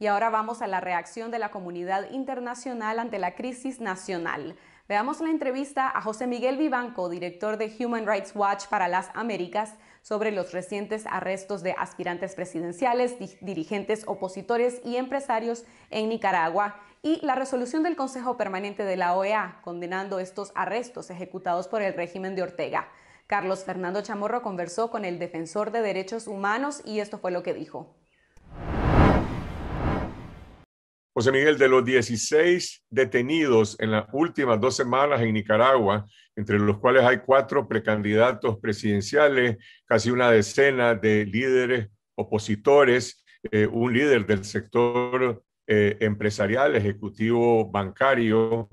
Y ahora vamos a la reacción de la comunidad internacional ante la crisis nacional. Veamos la entrevista a José Miguel Vivanco, director de Human Rights Watch para las Américas, sobre los recientes arrestos de aspirantes presidenciales, dirigentes opositores y empresarios en Nicaragua y la resolución del Consejo Permanente de la OEA condenando estos arrestos ejecutados por el régimen de Ortega. Carlos Fernando Chamorro conversó con el defensor de derechos humanos y esto fue lo que dijo. José Miguel, de los 16 detenidos en las últimas dos semanas en Nicaragua, entre los cuales hay cuatro precandidatos presidenciales, casi una decena de líderes opositores, eh, un líder del sector eh, empresarial, ejecutivo bancario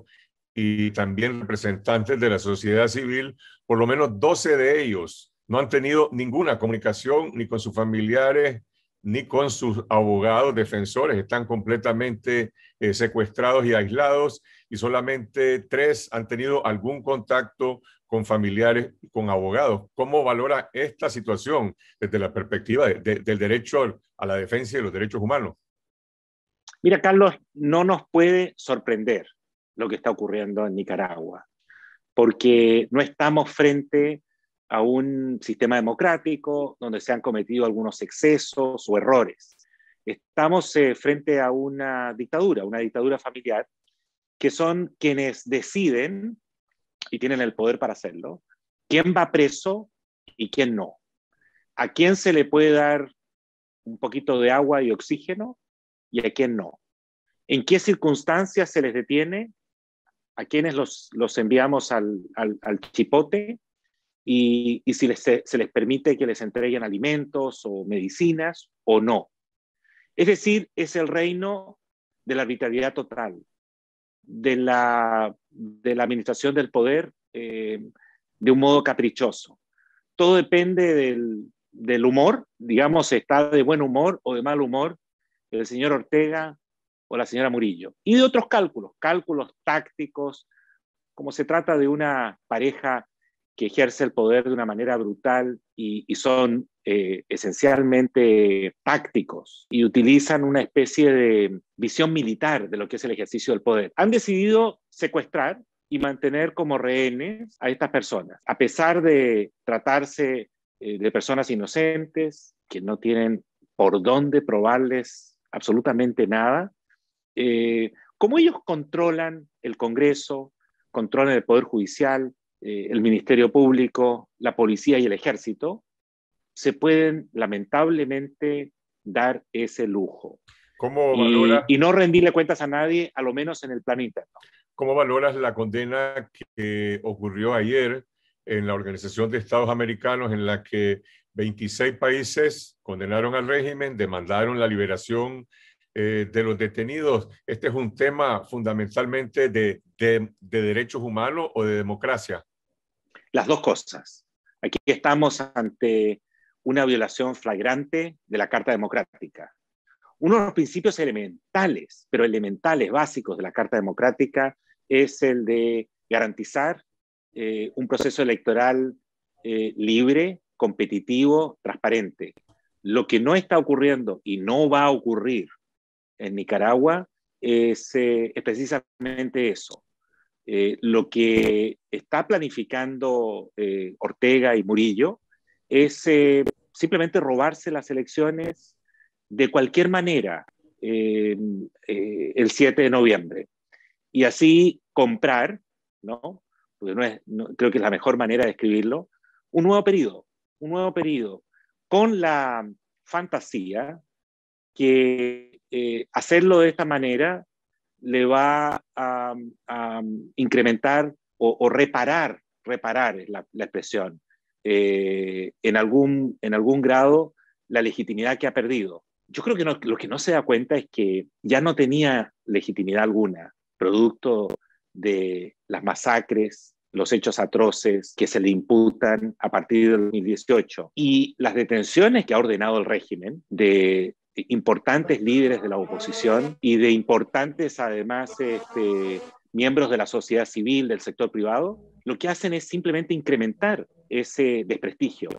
y también representantes de la sociedad civil, por lo menos 12 de ellos no han tenido ninguna comunicación ni con sus familiares ni con sus abogados defensores, están completamente eh, secuestrados y aislados y solamente tres han tenido algún contacto con familiares, con abogados. ¿Cómo valora esta situación desde la perspectiva del derecho a la defensa de los derechos humanos? Mira, Carlos, no nos puede sorprender lo que está ocurriendo en Nicaragua, porque no estamos frente a un sistema democrático donde se han cometido algunos excesos o errores. Estamos eh, frente a una dictadura, una dictadura familiar, que son quienes deciden, y tienen el poder para hacerlo, quién va preso y quién no. A quién se le puede dar un poquito de agua y oxígeno y a quién no. En qué circunstancias se les detiene, a quiénes los, enviamos al, al chipote y, si se les permite que les entreguen alimentos o medicinas o no. Es decir, es el reino de la arbitrariedad total, de la, de la administración del poder eh, de un modo caprichoso. Todo depende del, del humor, digamos, está de buen humor o de mal humor el señor Ortega o la señora Murillo. Y de otros cálculos, cálculos tácticos, como se trata de una pareja que ejerce el poder de una manera brutal y, son eh, esencialmente tácticos y utilizan una especie de visión militar de lo que es el ejercicio del poder. Han decidido secuestrar y mantener como rehenes a estas personas, a pesar de tratarse eh, de personas inocentes que no tienen por dónde probarles absolutamente nada. Eh, como ellos controlan el Congreso, controlan el Poder Judicial, eh, el Ministerio Público, la policía y el ejército, se pueden lamentablemente dar ese lujo. ¿Cómo y, y, no rendirle cuentas a nadie, a lo menos en el plano interno. ¿Cómo valoras la condena que ocurrió ayer en la Organización de Estados Americanos en la que 26 países condenaron al régimen, demandaron la liberación eh, de los detenidos? Este es un tema fundamentalmente de, de, de derechos humanos o de democracia. Las dos cosas. Aquí estamos ante una violación flagrante de la Carta Democrática. Uno de los principios elementales, pero elementales básicos de la Carta Democrática es el de garantizar eh, un proceso electoral eh, libre, competitivo, transparente. Lo que no está ocurriendo y no va a ocurrir en Nicaragua es, eh, es precisamente eso. Eh, lo que está planificando eh, Ortega y Murillo es eh, simplemente robarse las elecciones de cualquier manera el 7 de noviembre y así comprar, ¿no? Porque no creo que es la mejor manera de escribirlo, un nuevo periodo, un nuevo periodo con la fantasía que hacerlo de esta manera le va a, incrementar o, reparar, reparar la, expresión, eh, en, algún, en algún grado la legitimidad que ha perdido. Yo creo que lo que no se da cuenta es que ya no tenía legitimidad alguna, producto de las masacres, los hechos atroces que se le imputan a partir del 2018 y las detenciones que ha ordenado el régimen de importantes líderes de la oposición y de importantes, además, este, miembros de la sociedad civil, del sector privado, lo que hacen es simplemente incrementar ese desprestigio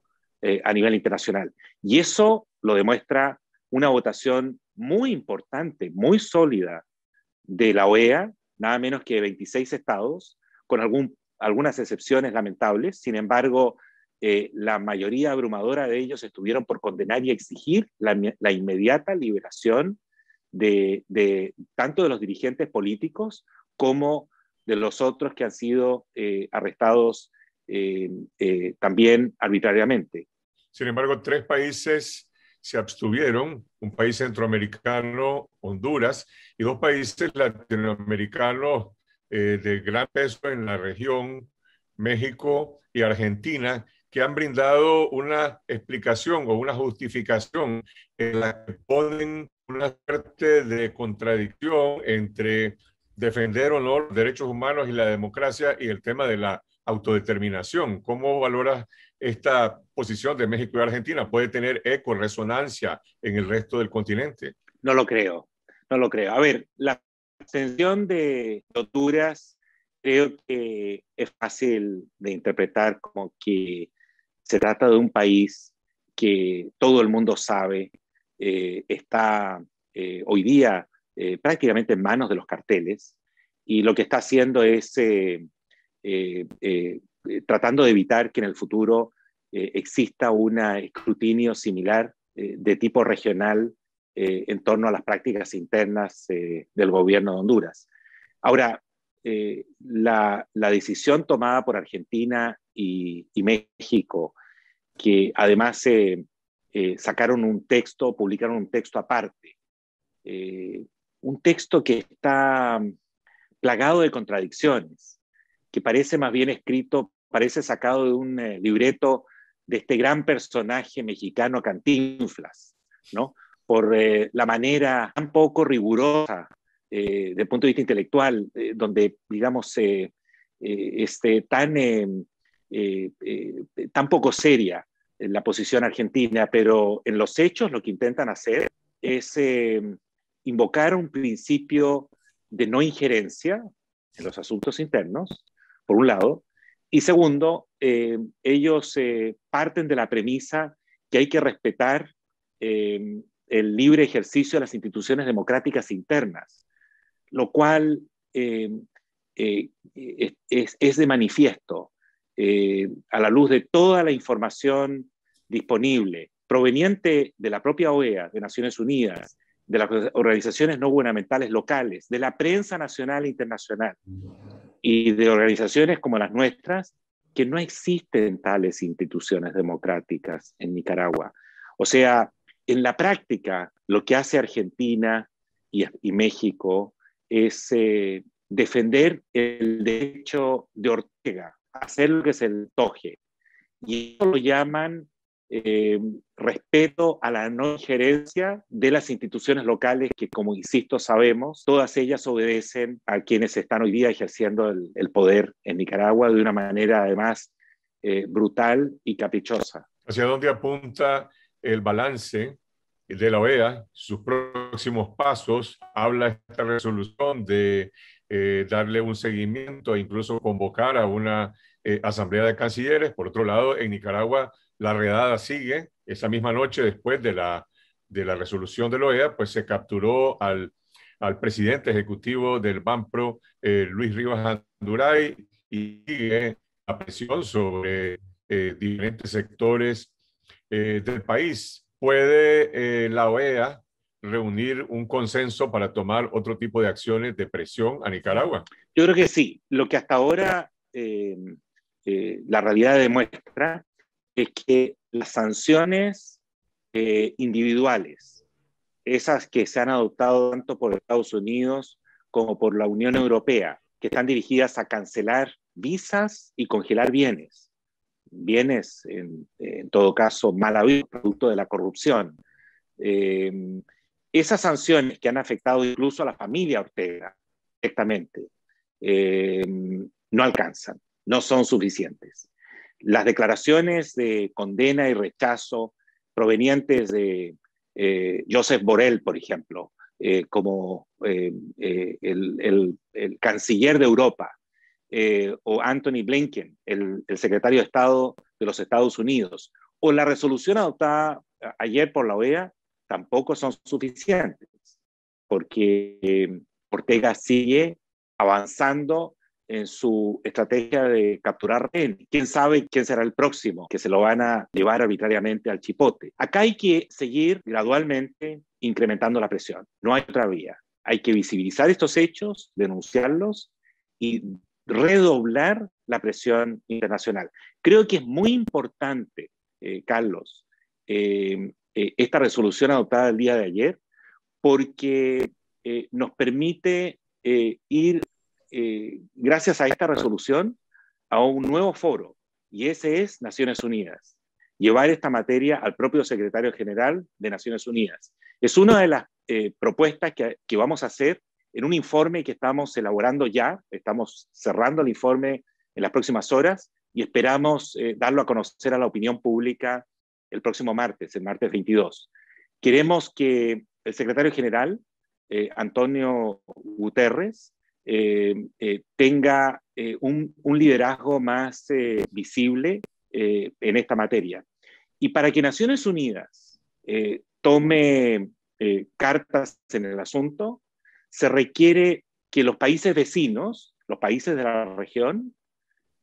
eh, a nivel internacional. Y eso lo demuestra una votación muy importante, muy sólida de la OEA, nada menos que 26 estados, con algún, algunas excepciones lamentables. Sin embargo, eh, la mayoría abrumadora de ellos estuvieron por condenar y exigir la, inmediata liberación de, tanto de los dirigentes políticos como de los otros que han sido eh, arrestados eh, también arbitrariamente. Sin embargo, tres países se abstuvieron, un país centroamericano, Honduras, y dos países latinoamericanos de gran peso en la región, México y Argentina, que han brindado una explicación o una justificación en la que ponen una suerte de contradicción entre defender o no los derechos humanos y la democracia y el tema de la autodeterminación. ¿Cómo valoras esta posición de México y Argentina? ¿Puede tener eco, resonancia en el resto del continente? No lo creo, no lo creo. A ver, la extensión de Honduras creo que es fácil de interpretar como que se trata de un país que todo el mundo sabe eh, está eh, hoy día eh, prácticamente en manos de los carteles y lo que está haciendo es tratando de evitar que en el futuro exista un escrutinio similar de tipo regional en torno a las prácticas internas del gobierno de Honduras. Ahora, la, decisión tomada por Argentina y, México, que además eh, sacaron un texto, publicaron un texto aparte, eh, un texto que está plagado de contradicciones, que parece más bien escrito, parece sacado de un eh, libreto de este gran personaje mexicano Cantinflas, ¿no? Por la manera tan poco rigurosa desde el punto de vista intelectual, donde, digamos, este, tan eh, eh, tan poco seria en la posición argentina, pero en los hechos lo que intentan hacer es eh, invocar un principio de no injerencia en los asuntos internos, por un lado, y segundo, ellos parten de la premisa que hay que respetar el libre ejercicio de las instituciones democráticas internas, lo cual es, de manifiesto eh, a la luz de toda la información disponible proveniente de la propia OEA, de Naciones Unidas, de las organizaciones no gubernamentales locales, de la prensa nacional e internacional y de organizaciones como las nuestras, que no existen tales instituciones democráticas en Nicaragua. O sea, en la práctica, lo que hace Argentina y, México es eh, defender el derecho de Ortega hacer lo que se le toje. Y eso lo llaman eh, respeto a la no injerencia de las instituciones locales que, como insisto, sabemos, todas ellas obedecen a quienes están hoy día ejerciendo el, poder en Nicaragua de una manera además eh, brutal y caprichosa. ¿Hacia dónde apunta el balance de la OEA, sus próximos pasos? Habla esta resolución de eh, darle un seguimiento e incluso convocar a una eh, Asamblea de Cancilleres. Por otro lado, en Nicaragua la redada sigue. Esa misma noche, después de la, de la resolución de la OEA, pues se capturó al, al presidente ejecutivo del BAMPRO, eh, Luis Rivas Anduray, y sigue la presión sobre diferentes sectores del país. ¿Puede la OEA reunir un consenso para tomar otro tipo de acciones de presión a Nicaragua? Yo creo que sí. Lo que hasta ahora eh, eh, la realidad demuestra es que las sanciones eh, individuales, esas que se han adoptado tanto por Estados Unidos como por la Unión Europea, que están dirigidas a cancelar visas y congelar bienes, bienes en, todo caso mal habidos, producto de la corrupción esas sanciones que han afectado incluso a la familia Ortega directamente eh, no alcanzan, no son suficientes. Las declaraciones de condena y rechazo provenientes de eh, Joseph Borrell, por ejemplo, eh, como el, canciller de Europa, o Anthony Blinken, el secretario de Estado de los Estados Unidos, o la resolución adoptada ayer por la OEA, tampoco son suficientes, porque eh, Ortega sigue avanzando en su estrategia de capturar rehenes. ¿Quién sabe quién será el próximo que se lo van a llevar arbitrariamente al chipote? Acá hay que seguir gradualmente incrementando la presión. No hay otra vía. Hay que visibilizar estos hechos, denunciarlos y redoblar la presión internacional. Creo que es muy importante, eh, Carlos, eh, eh, esta resolución adoptada el día de ayer, porque nos permite ir, gracias a esta resolución, a un nuevo foro, y ese es Naciones Unidas. Llevar esta materia al propio secretario general de Naciones Unidas. Es una de las propuestas que, que vamos a hacer en un informe que estamos elaborando ya, estamos cerrando el informe en las próximas horas y esperamos eh, darlo a conocer a la opinión pública el próximo martes, el martes 22. Queremos que el secretario general, eh, Antonio Guterres, eh, tenga un, un, liderazgo más visible en esta materia. Y para que Naciones Unidas tome cartas en el asunto, se requiere que los países vecinos, los países de la región,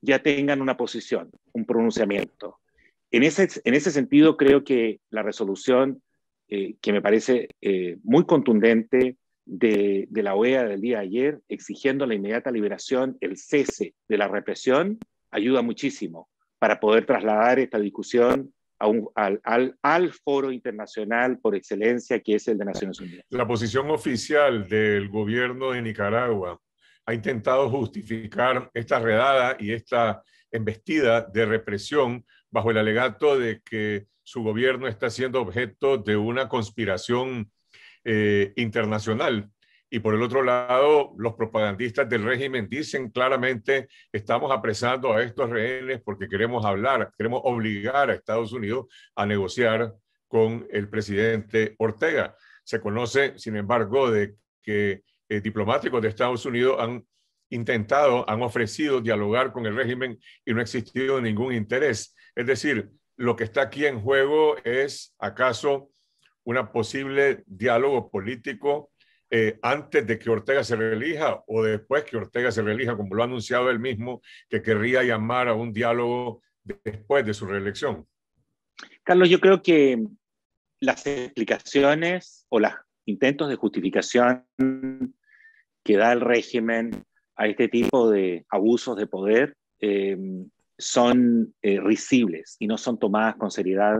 ya tengan una posición, un pronunciamiento. En ese, en ese sentido, creo que la resolución, eh, que me parece eh, muy contundente de, la OEA del día de ayer, exigiendo la inmediata liberación, el cese de la represión, ayuda muchísimo para poder trasladar esta discusión al, al, al, foro internacional por excelencia que es el de Naciones Unidas. La posición oficial del gobierno de Nicaragua ha intentado justificar esta redada y esta embestida de represión bajo el alegato de que su gobierno está siendo objeto de una conspiración eh, internacional y por el otro lado, los propagandistas del régimen dicen claramente, estamos apresando a estos rehenes porque queremos hablar, queremos obligar a Estados Unidos a negociar con el presidente Ortega. Se conoce, sin embargo, de que eh, diplomáticos de Estados Unidos han intentado, han ofrecido dialogar con el régimen y no ha existido ningún interés. Es decir, lo que está aquí en juego es acaso una posible diálogo político eh, antes de que Ortega se reelija o después que Ortega se reelija, como lo ha anunciado él mismo, que querría llamar a un diálogo después de su reelección? Carlos, yo creo que las explicaciones o los intentos de justificación que da el régimen a este tipo de abusos de poder eh, son eh, risibles y no son tomadas con seriedad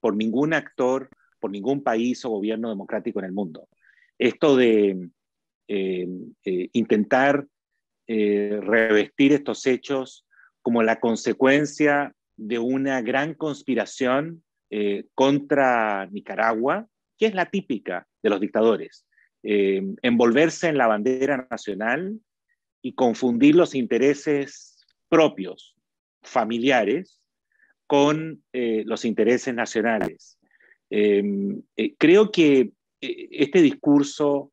por ningún actor, por ningún país o gobierno democrático en el mundo. Esto de eh, eh, intentar eh, revestir estos hechos como la consecuencia de una gran conspiración contra Nicaragua, que es la típica de los dictadores, envolverse en la bandera nacional y confundir los intereses propios, familiares, con los intereses nacionales. creo que eh, este discurso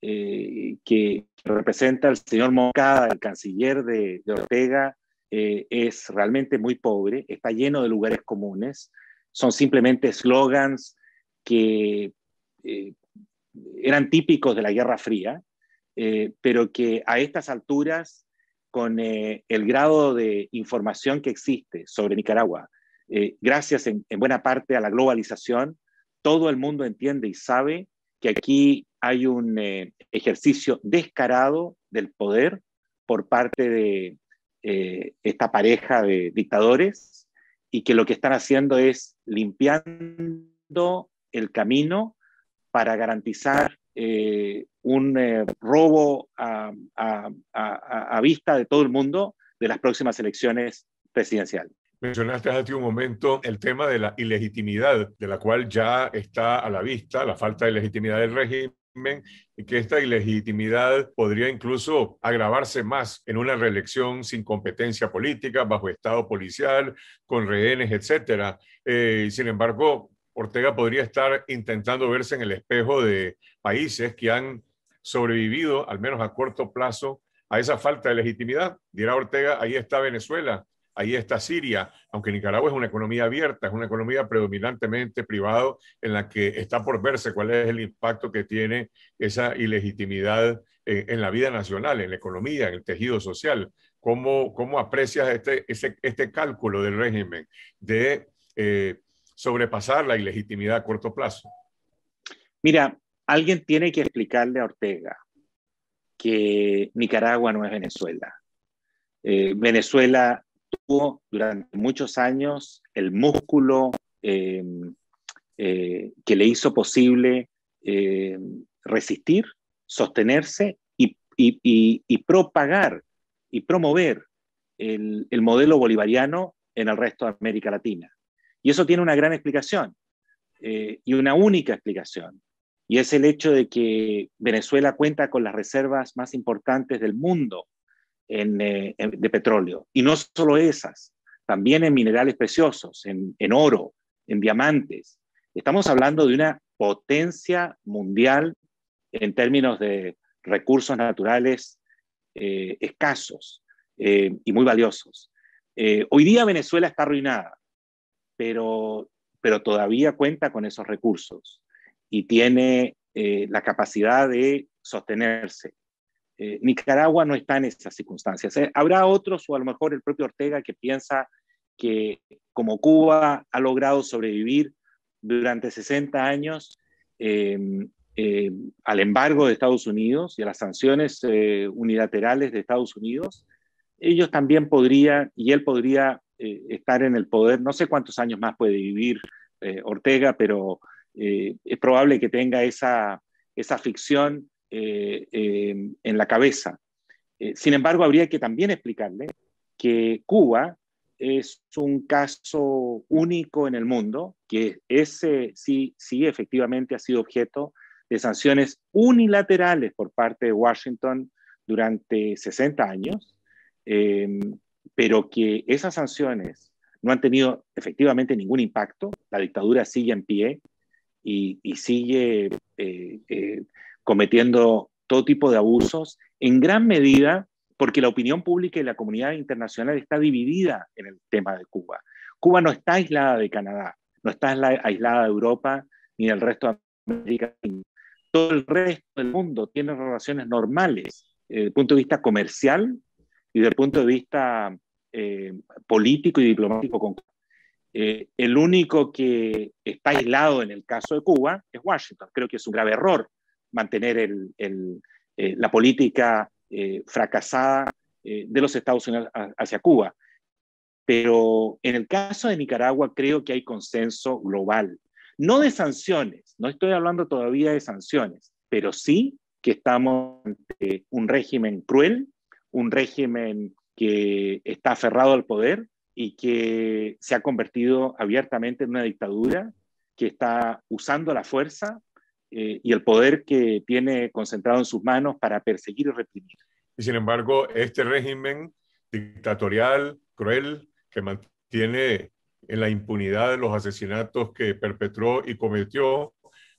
eh, que representa el señor Moncada, el canciller de, Ortega, eh, es realmente muy pobre, está lleno de lugares comunes, son simplemente eslogans que eran típicos de la Guerra Fría, pero que a estas alturas, con el grado de información que existe sobre Nicaragua, gracias en, buena parte a la globalización, todo el mundo entiende y sabe que aquí hay un eh, ejercicio descarado del poder por parte de eh, esta pareja de dictadores y que lo que están haciendo es limpiando el camino para garantizar eh, un robo a, a, vista de todo el mundo de las próximas elecciones presidenciales. Mencionaste hace un momento el tema de la ilegitimidad, de la cual ya está a la vista, la falta de legitimidad del régimen y que esta ilegitimidad podría incluso agravarse más en una reelección sin competencia política, bajo estado policial, con rehenes, etcétera. Eh, sin embargo, Ortega podría estar intentando verse en el espejo de países que han sobrevivido, al menos a corto plazo, a esa falta de legitimidad. Dirá Ortega, ahí está Venezuela, ahí está Siria, aunque Nicaragua es una economía abierta, es una economía predominantemente privado en la que está por verse cuál es el impacto que tiene esa ilegitimidad en, la vida nacional, en la economía, en el tejido social. ¿Cómo, cómo aprecias este, este cálculo del régimen de eh, sobrepasar la ilegitimidad a corto plazo? Mira, alguien tiene que explicarle a Ortega que Nicaragua no es Venezuela. Eh, Venezuela tuvo durante muchos años el músculo eh, que le hizo posible resistir, sostenerse y propagar y promover el, modelo bolivariano en el resto de América Latina. Y eso tiene una gran explicación eh, y una única explicación. Y es el hecho de que Venezuela cuenta con las reservas más importantes del mundo eh, de petróleo. Y no solo esas, también en minerales preciosos, en, oro, en diamantes. Estamos hablando de una potencia mundial en términos de recursos naturales eh, escasos y muy valiosos. Hoy día Venezuela está arruinada, pero, pero todavía cuenta con esos recursos y tiene la capacidad de sostenerse. Nicaragua no está en esas circunstancias. Habrá otros, o a lo mejor el propio Ortega, que piensa que como Cuba ha logrado sobrevivir durante 60 años, eh, al embargo de Estados Unidos y a las sanciones eh, unilaterales de Estados Unidos, ellos también podrían, y él podría eh, estar en el poder, no sé cuántos años más puede vivir Ortega, pero es probable que tenga esa, esa ficción en la cabeza. sin embargo, habría que también explicarle que Cuba es un caso único en el mundo, que ese sí, sí efectivamente ha sido objeto de sanciones unilaterales por parte de Washington durante 60 años, em, pero que esas sanciones no han tenido efectivamente ningún impacto. La dictadura sigue en pie y, sigue eh, eh, cometiendo todo tipo de abusos, en gran medida porque la opinión pública y la comunidad internacional está dividida en el tema de Cuba. Cuba no está aislada de Canadá, no está aislada de Europa ni del resto de América todo el resto del mundo tiene relaciones normales eh, desde el punto de vista comercial y desde el punto de vista eh, político y diplomático. Con eh, el único que está aislado en el caso de Cuba es Washington. Creo que es un grave error mantener la política fracasada de los Estados Unidos hacia Cuba. Pero en el caso de Nicaragua creo que hay consenso global no de sanciones, no estoy hablando todavía de sanciones, pero sí que estamos ante un régimen cruel, un régimen que está aferrado al poder y que se ha convertido abiertamente en una dictadura que está usando la fuerza eh, y el poder que tiene concentrado en sus manos para perseguir y reprimir. Y sin embargo, este régimen dictatorial, cruel, que mantiene en la impunidad de los asesinatos que perpetró y cometió,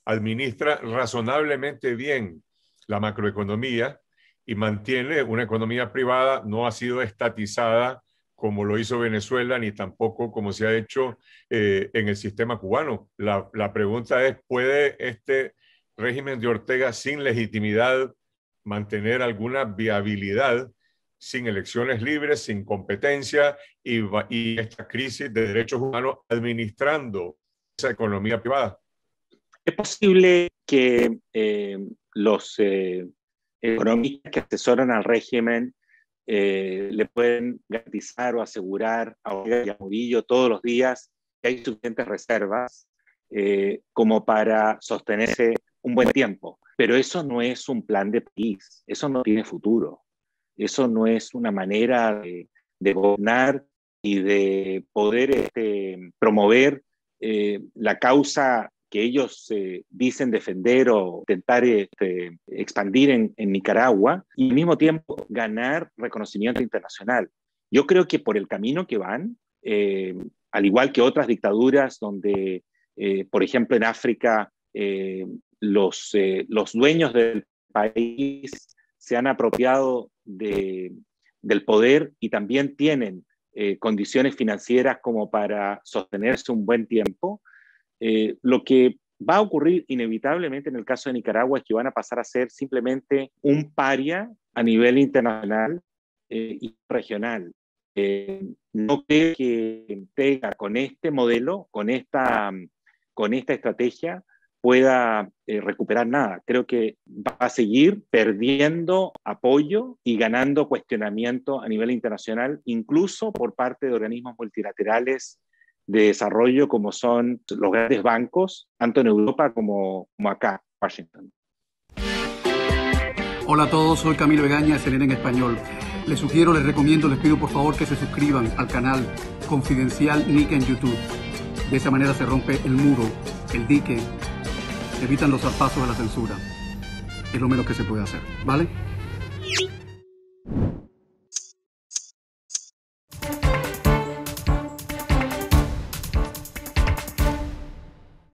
administra razonablemente bien la macroeconomía y mantiene una economía privada, no ha sido estatizada como lo hizo Venezuela, ni tampoco como se ha hecho eh, en el sistema cubano. La, la pregunta es, ¿puede este régimen de Ortega sin legitimidad mantener alguna viabilidad sin elecciones libres, sin competencia y, y esta crisis de derechos humanos administrando esa economía privada. Es posible que eh, los eh, economistas que asesoran al régimen eh, le pueden garantizar o asegurar a Olga Murillo todos los días que hay suficientes reservas como para sostenerse un buen tiempo. Pero eso no es un plan de país, eso no tiene futuro. Eso no es una manera de, gobernar y de poder este, promover eh, la causa que ellos eh, dicen defender o intentar este, expandir en, Nicaragua y al mismo tiempo ganar reconocimiento internacional. Yo creo que por el camino que van, eh, al igual que otras dictaduras donde, por ejemplo, en África, los, los dueños del país se han apropiado del poder y también tienen eh, condiciones financieras como para sostenerse un buen tiempo. Eh, lo que va a ocurrir inevitablemente en el caso de Nicaragua es que van a pasar a ser simplemente un paria a nivel internacional y regional. no creo que tenga con este modelo, con esta, con esta estrategia, pueda eh, recuperar nada. Creo que va a seguir perdiendo apoyo y ganando cuestionamiento a nivel internacional, incluso por parte de organismos multilaterales de desarrollo como son los grandes bancos, tanto en Europa como, como acá, Washington. Hola a todos, soy Camilo Egaña, CNN en español. Les sugiero, les recomiendo, les pido por favor que se suscriban al canal Confidencial Nick en YouTube. De esa manera se rompe el muro, el dique evitan los zarpazos de la censura. Es lo menos que se puede hacer, ¿vale?